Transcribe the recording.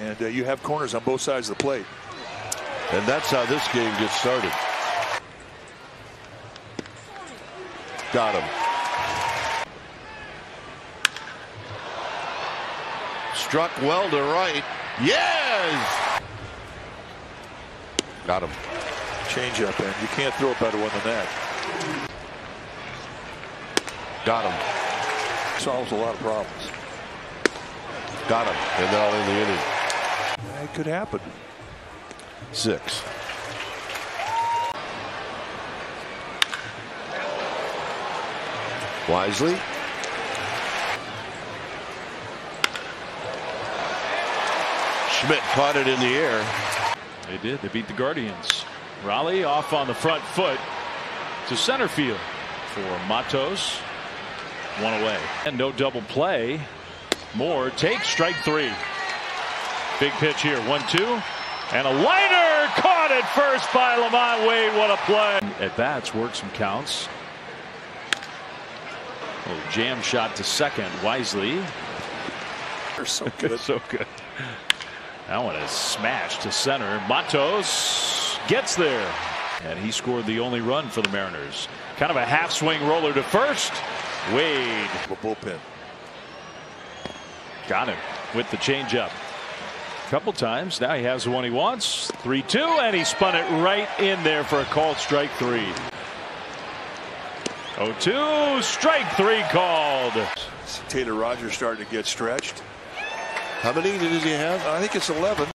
And uh, you have corners on both sides of the plate. And that's how this game gets started. Got him. Struck well to right. Yes! Got him. Change up, and you can't throw a better one than that. Got him. Solves a lot of problems. Got him. And now in the inning. It could happen. Six. Wisely. Schmidt caught it in the air. They did. They beat the Guardians. Raleigh off on the front foot to center field for Matos. One away. And no double play. Moore takes strike three. Big pitch here. One, two. And a liner caught at first by LaMonte Wade. What a play. At bats, work some counts. Oh, jam shot to second. Wisely. They're so good. so good. That one is smashed to center. Matos gets there. And he scored the only run for the Mariners. Kind of a half swing roller to first. Wade. A bullpen. Got him with the changeup. Couple times. Now he has the one he wants. 3 2, and he spun it right in there for a called strike three. 0 2, strike three called. Taylor Rogers starting to get stretched. How many did he have? I think it's 11.